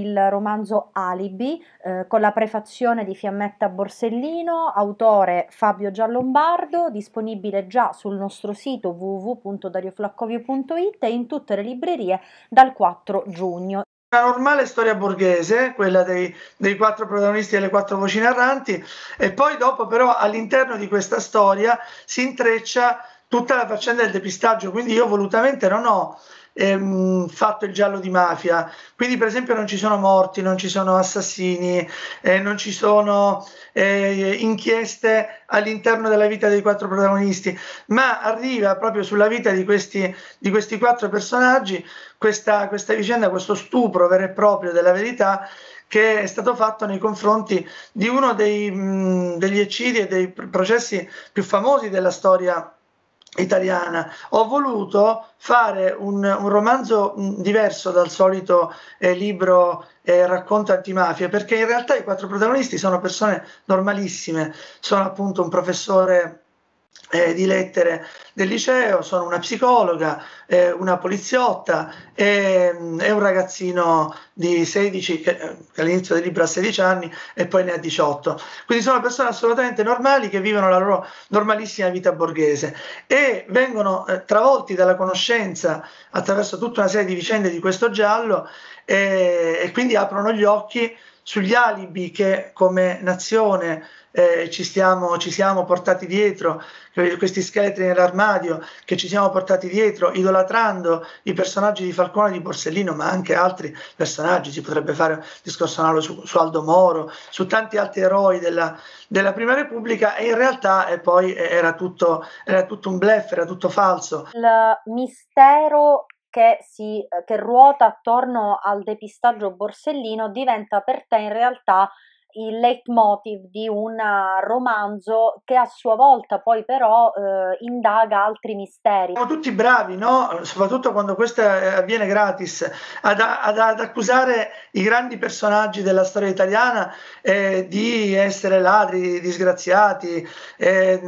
il romanzo Alibi eh, con la prefazione di Fiammetta Borsellino, autore Fabio Giallombardo, disponibile già sul nostro sito www.darioflaccovio.it e in tutte le librerie dal 4 giugno. Una normale storia borghese, quella dei, dei quattro protagonisti e le quattro voci narranti, e poi dopo però all'interno di questa storia si intreccia tutta la faccenda del depistaggio, quindi io volutamente non ho ehm, fatto il giallo di mafia, quindi per esempio non ci sono morti, non ci sono assassini, eh, non ci sono eh, inchieste all'interno della vita dei quattro protagonisti, ma arriva proprio sulla vita di questi, di questi quattro personaggi questa, questa vicenda, questo stupro vero e proprio della verità che è stato fatto nei confronti di uno dei, mh, degli eccidi e dei processi più famosi della storia italiana. Ho voluto fare un, un romanzo diverso dal solito eh, libro eh, racconto antimafia, perché in realtà i quattro protagonisti sono persone normalissime, sono appunto un professore eh, di lettere del liceo, sono una psicologa, eh, una poliziotta e, e, un ragazzino di 16 che, che all'inizio del libro ha 16 anni e poi ne ha 18. Quindi sono persone assolutamente normali che vivono la loro normalissima vita borghese e vengono eh, travolti dalla conoscenza attraverso tutta una serie di vicende di questo giallo e, e quindi aprono gli occhi sugli alibi che come nazione eh, ci, stiamo, ci siamo portati dietro, questi scheletri nell'armadio che ci siamo portati dietro, idolatrando i personaggi di Falcone e di Borsellino, ma anche altri personaggi, si potrebbe fare un discorso analogo su, su Aldo Moro, su tanti altri eroi della, della Prima Repubblica e in realtà e poi era tutto, era tutto un blef, era tutto falso. Il mistero che, si, che ruota attorno al depistaggio borsellino diventa per te in realtà il leitmotiv di un romanzo che a sua volta poi però eh, indaga altri misteri. Siamo tutti bravi, no? soprattutto quando questo avviene gratis, ad, ad, ad accusare i grandi personaggi della storia italiana eh, di essere ladri, disgraziati, eh,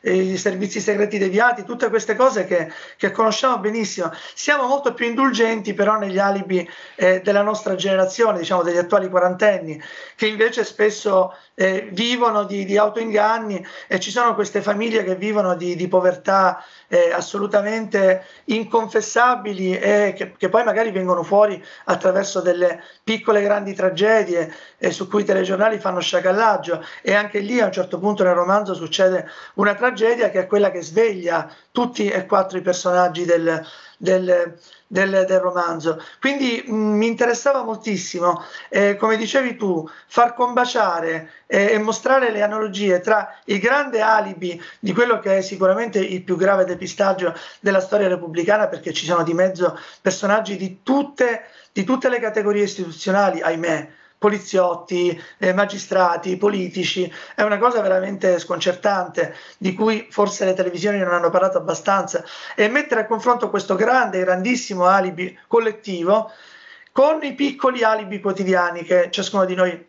i servizi segreti deviati, tutte queste cose che, che, conosciamo benissimo. Siamo molto più indulgenti però negli alibi eh, della nostra generazione, diciamo degli attuali quarantenni, che invece spesso eh, vivono di, di, autoinganni e ci sono queste famiglie che vivono di, di povertà eh, assolutamente inconfessabili e che, che, poi magari vengono fuori attraverso delle piccole grandi tragedie eh, su cui i telegiornali fanno sciacallaggio. E anche lì a un certo punto nel romanzo succede una tragedia che è quella che sveglia tutti e quattro i personaggi del, del, del, del romanzo. Quindi mh, mi interessava moltissimo, eh, come dicevi tu, far combaciare eh, e mostrare le analogie tra il grande alibi di quello che è sicuramente il più grave depistaggio della storia repubblicana, perché ci sono di mezzo personaggi di tutte, di tutte le categorie istituzionali, ahimè poliziotti, eh, magistrati, politici, è una cosa veramente sconcertante di cui forse le televisioni non hanno parlato abbastanza e mettere a confronto questo grande, grandissimo alibi collettivo con i piccoli alibi quotidiani che ciascuno di noi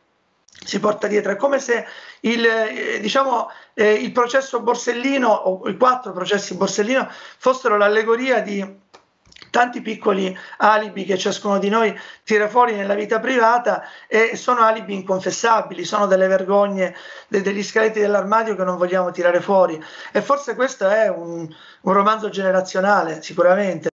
si porta dietro. È come se il, eh, diciamo, eh, il processo Borsellino o i quattro processi Borsellino fossero l'allegoria di tanti piccoli alibi che ciascuno di noi tira fuori nella vita privata e sono alibi inconfessabili, sono delle vergogne, de- degli scheletri dell'armadio che non vogliamo tirare fuori. E forse questo è un, un romanzo generazionale, sicuramente.